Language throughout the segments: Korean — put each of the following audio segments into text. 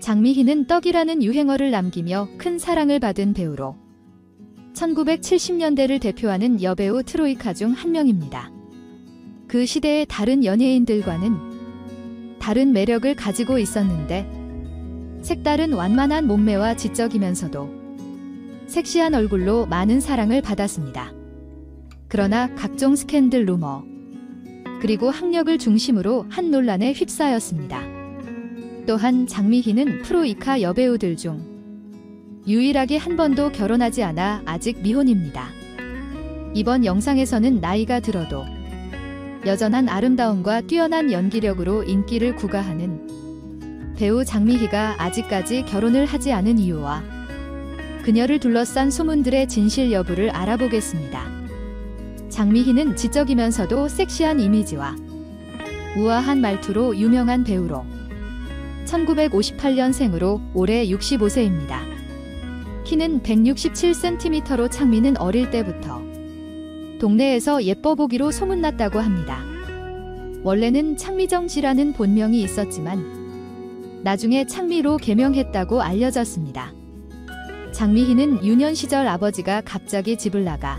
장미희는 떡이라는 유행어를 남기며 큰 사랑을 받은 배우로 1970년대를 대표하는 여배우 트로이카 중 한 명입니다. 그 시대의 다른 연예인들과는 다른 매력을 가지고 있었는데 색다른 완만한 몸매와 지적이면서도 섹시한 얼굴로 많은 사랑을 받았습니다. 그러나 각종 스캔들 루머 그리고 학력을 중심으로 한 논란에 휩싸였습니다. 또한 장미희는 프로이카 여배우들 중 유일하게 한 번도 결혼하지 않아 아직 미혼입니다. 이번 영상에서는 나이가 들어도 여전한 아름다움과 뛰어난 연기력으로 인기를 구가하는 배우 장미희가 아직까지 결혼을 하지 않은 이유와 그녀를 둘러싼 소문들의 진실 여부를 알아보겠습니다. 장미희는 지적이면서도 섹시한 이미지와 우아한 말투로 유명한 배우로 1958년생으로 올해 65세입니다. 키는 167cm로 창미는 어릴 때부터 동네에서 예뻐 보기로 소문났다고 합니다. 원래는 창미정지라는 본명이 있었지만 나중에 창미로 개명했다고 알려졌습니다. 장미희는 유년 시절 아버지가 갑자기 집을 나가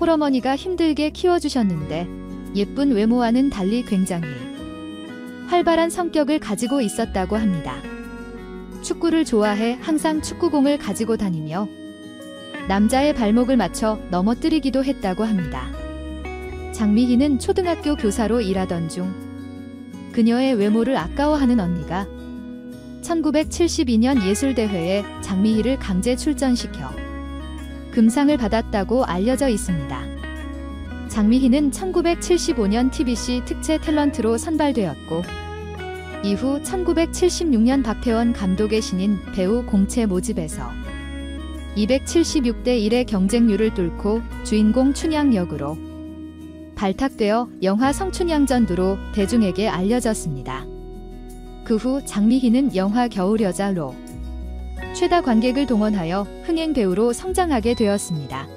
홀어머니가 힘들게 키워주셨는데 예쁜 외모와는 달리 굉장히 활발한 성격을 가지고 있었다고 합니다. 축구를 좋아해 항상 축구공을 가지고 다니며 남자의 발목을 맞춰 넘어뜨리기도 했다고 합니다. 장미희는 초등학교 교사로 일하던 중 그녀의 외모를 아까워하는 언니가 1972년 예술대회에 장미희를 강제 출전시켜 금상을 받았다고 알려져 있습니다. 장미희는 1975년 TBC 특채 탤런트로 선발되었고 이후 1976년 박태원 감독의 신인 배우 공채 모집에서 276대 1의 경쟁률을 뚫고 주인공 춘향 역으로 발탁되어 영화 성춘향전두로 대중에게 알려졌습니다. 그 후 장미희는 영화 겨울여자로 최다 관객을 동원하여 흥행 배우로 성장하게 되었습니다.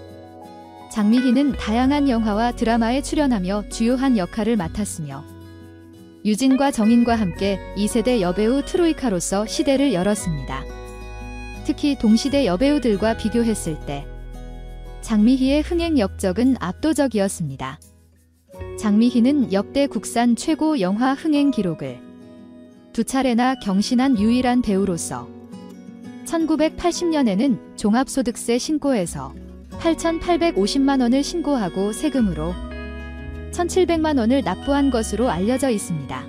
장미희는 다양한 영화와 드라마에 출연하며 주요한 역할을 맡았으며 유진과 정인과 함께 2세대 여배우 트로이카로서 시대를 열었습니다. 특히 동시대 여배우들과 비교했을 때 장미희의 흥행 역적은 압도적이었습니다. 장미희는 역대 국산 최고 영화 흥행 기록을 두 차례나 경신한 유일한 배우로서 1980년에는 종합소득세 신고에서 8,850만 원을 신고하고 세금으로 1,700만 원을 납부한 것으로 알려져 있습니다.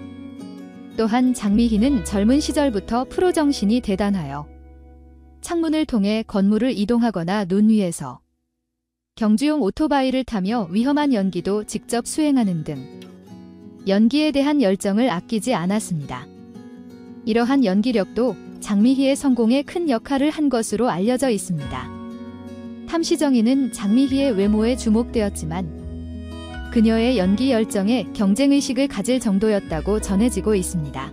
또한 장미희는 젊은 시절부터 프로 정신이 대단하여 창문을 통해 건물을 이동하거나 눈 위에서 경주용 오토바이를 타며 위험한 연기도 직접 수행하는 등 연기에 대한 열정을 아끼지 않았습니다. 이러한 연기력도 장미희의 성공에 큰 역할을 한 것으로 알려져 있습니다. 탐시정인은 장미희의 외모에 주목되었지만 그녀의 연기 열정에 경쟁의식을 가질 정도였다고 전해지고 있습니다.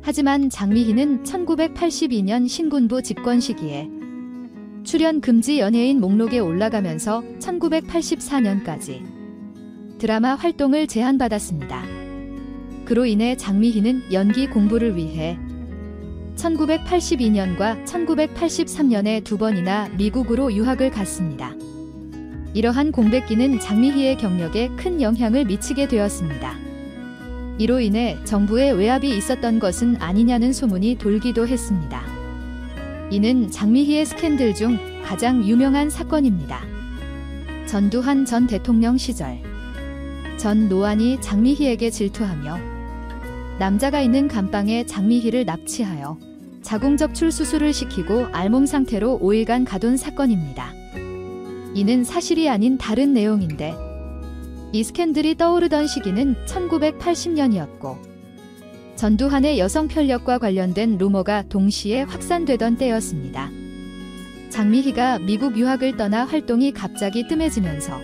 하지만 장미희는 1982년 신군부 집권 시기에 출연 금지 연예인 목록에 올라가면서 1984년까지 드라마 활동을 제한받았습니다. 그로 인해 장미희는 연기 공부를 위해 1982년과 1983년에 두 번이나 미국으로 유학을 갔습니다. 이러한 공백기는 장미희의 경력에 큰 영향을 미치게 되었습니다. 이로 인해 정부의 외압이 있었던 것은 아니냐는 소문이 돌기도 했습니다. 이는 장미희의 스캔들 중 가장 유명한 사건입니다. 전두환 전 대통령 시절 전 노안이 장미희에게 질투하며 남자가 있는 감방에 장미희를 납치하여 자궁적출 수술을 시키고 알몸 상태로 5일간 가둔 사건입니다. 이는 사실이 아닌 다른 내용인데 이 스캔들이 떠오르던 시기는 1980년이었고 전두환의 여성 편력과 관련된 루머가 동시에 확산되던 때였습니다. 장미희가 미국 유학을 떠나 활동이 갑자기 뜸해지면서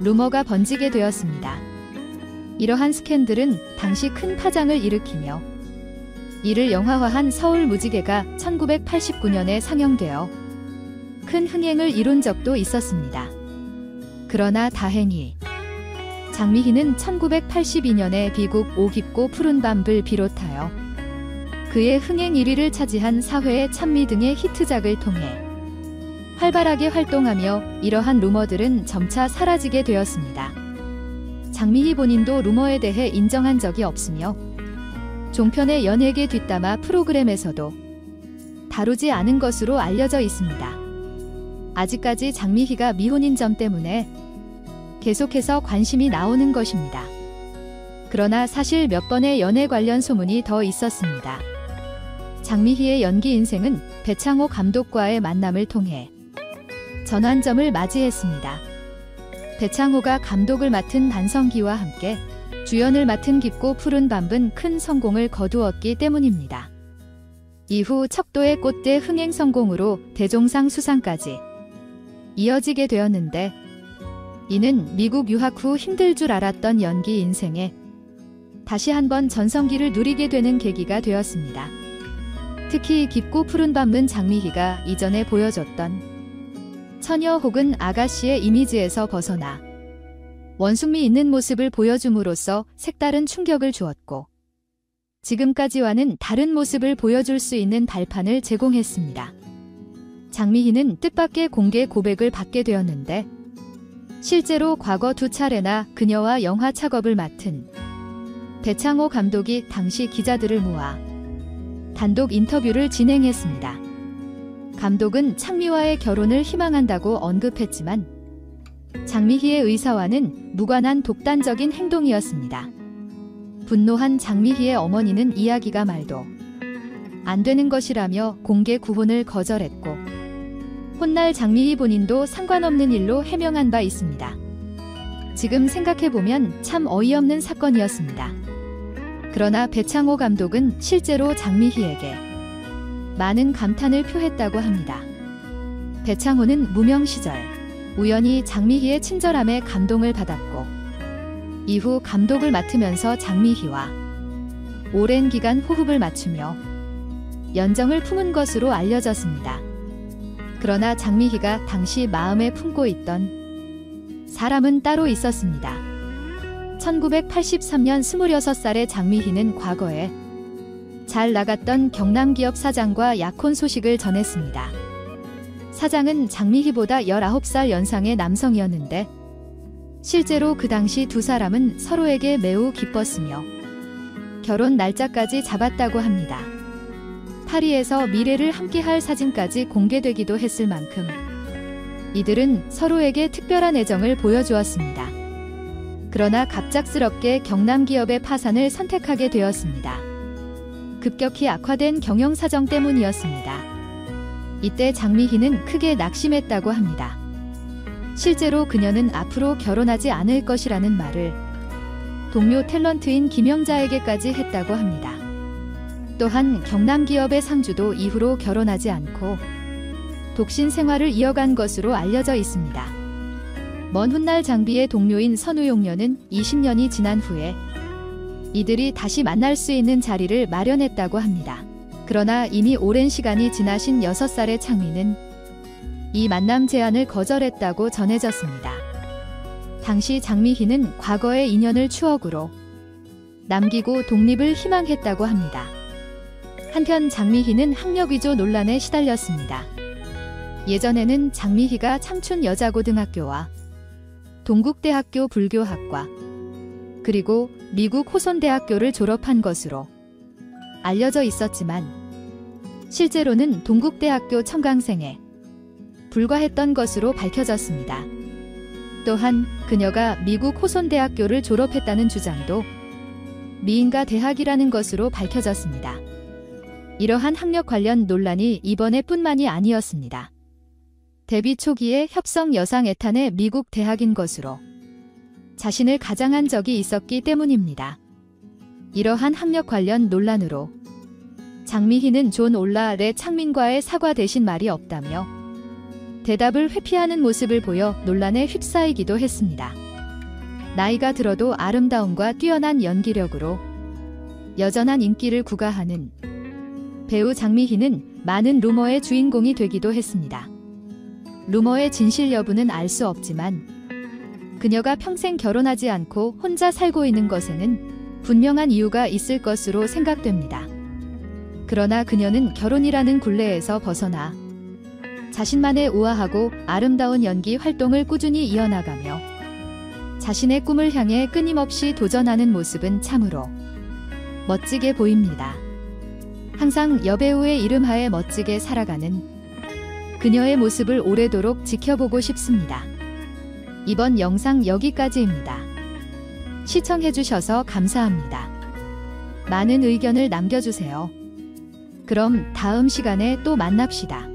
루머가 번지게 되었습니다. 이러한 스캔들은 당시 큰 파장을 일으키며 이를 영화화한 서울 무지개가 1989년에 상영되어 큰 흥행을 이룬 적도 있었습니다. 그러나 다행히 장미희는 1982년에 비국 오 깊고 푸른 밤을 비롯하여 그의 흥행 1위를 차지한 사회의 찬미 등의 히트작을 통해 활발하게 활동하며 이러한 루머들은 점차 사라지게 되었습니다. 장미희 본인도 루머에 대해 인정한 적이 없으며 종편의 연예계 뒷담화 프로그램에서도 다루지 않은 것으로 알려져 있습니다. 아직까지 장미희가 미혼인 점 때문에 계속해서 관심이 나오는 것입니다. 그러나 사실 몇 번의 연애 관련 소문이 더 있었습니다. 장미희의 연기 인생은 배창호 감독과의 만남을 통해 전환점을 맞이했습니다. 배창호가 감독을 맡은 반성기와 함께 주연을 맡은 깊고 푸른 밤은 큰 성공을 거두었기 때문입니다. 이후 척도의 꽃대 흥행 성공으로 대종상 수상까지 이어지게 되었는데 이는 미국 유학 후 힘들 줄 알았던 연기 인생에 다시 한번 전성기를 누리게 되는 계기가 되었습니다. 특히 깊고 푸른 밤은 장미희가 이전에 보여줬던 처녀 혹은 아가씨의 이미지에서 벗어나 원숭미 있는 모습을 보여줌으로써 색다른 충격을 주었고 지금까지와는 다른 모습을 보여줄 수 있는 발판을 제공했습니다. 장미희는 뜻밖의 공개 고백을 받게 되었는데 실제로 과거 두 차례나 그녀와 영화 작업을 맡은 배창호 감독이 당시 기자들을 모아 단독 인터뷰를 진행했습니다. 감독은 창미와의 결혼을 희망한다고 언급했지만 장미희의 의사와는 무관한 독단적인 행동이었습니다. 분노한 장미희의 어머니는 이야기가 말도 안 되는 것이라며 공개 구혼을 거절했고 훗날 장미희 본인도 상관없는 일로 해명한 바 있습니다. 지금 생각해보면 참 어이없는 사건이었습니다. 그러나 배창호 감독은 실제로 장미희에게 많은 감탄을 표했다고 합니다. 배창호는 무명 시절 우연히 장미희의 친절함에 감동을 받았고 이후 감독을 맡으면서 장미희와 오랜 기간 호흡을 맞추며 연정을 품은 것으로 알려졌습니다. 그러나 장미희가 당시 마음에 품고 있던 사람은 따로 있었습니다. 1983년 26살의 장미희는 과거에 잘 나갔던 경남 기업 사장과 약혼 소식을 전했습니다. 사장은 장미희보다 19살 연상의 남성이었는데 실제로 그 당시 두 사람은 서로에게 매우 기뻤으며 결혼 날짜까지 잡았다고 합니다. 파리에서 미래를 함께할 사진까지 공개되기도 했을 만큼 이들은 서로에게 특별한 애정을 보여주었습니다. 그러나 갑작스럽게 경남 기업의 파산을 선택하게 되었습니다. 급격히 악화된 경영 사정 때문이었습니다. 이때 장미희는 크게 낙심했다고 합니다. 실제로 그녀는 앞으로 결혼하지 않을 것이라는 말을 동료 탤런트인 김영자에게까지 했다고 합니다. 또한 경남 기업의 상주도 이후로 결혼하지 않고 독신 생활을 이어간 것으로 알려져 있습니다. 먼 훗날 장비의 동료인 선우용녀는 20년이 지난 후에 이들이 다시 만날 수 있는 자리를 마련했다고 합니다. 그러나 이미 오랜 시간이 지나신 6살의 창민은 이 만남 제안을 거절했다고 전해졌습니다. 당시 장미희는 과거의 인연을 추억으로 남기고 독립을 희망했다고 합니다. 한편 장미희는 학력 위조 논란에 시달렸습니다. 예전에는 장미희가 창춘 여자고등학교와 동국대학교 불교학과 그리고 미국 호손대학교를 졸업한 것으로 알려져 있었지만 실제로는 동국대학교 청강생에 불과했던 것으로 밝혀졌습니다. 또한 그녀가 미국 호손대학교를 졸업했다는 주장도 미인가 대학이라는 것으로 밝혀졌습니다. 이러한 학력 관련 논란이 이번에 뿐만이 아니었습니다. 데뷔 초기에 협성 여상 애탄의 미국 대학인 것으로 자신을 가장한 적이 있었기 때문입니다. 이러한 학력 관련 논란으로 장미희는 존 올라의 창민과의 사과 대신 말이 없다며 대답을 회피하는 모습을 보여 논란에 휩싸이기도 했습니다. 나이가 들어도 아름다움과 뛰어난 연기력으로 여전한 인기를 구가하는 배우 장미희는 많은 루머의 주인공이 되기도 했습니다. 루머의 진실 여부는 알 수 없지만 그녀가 평생 결혼하지 않고 혼자 살고 있는 것에는 분명한 이유가 있을 것으로 생각됩니다. 그러나 그녀는 결혼이라는 굴레에서 벗어나 자신만의 우아하고 아름다운 연기 활동을 꾸준히 이어나가며 자신의 꿈을 향해 끊임없이 도전하는 모습은 참으로 멋지게 보입니다. 항상 여배우의 이름하에 멋지게 살아가는 그녀의 모습을 오래도록 지켜보고 싶습니다. 이번 영상 여기까지입니다. 시청해주셔서 감사합니다. 많은 의견을 남겨주세요. 그럼 다음 시간에 또 만납시다.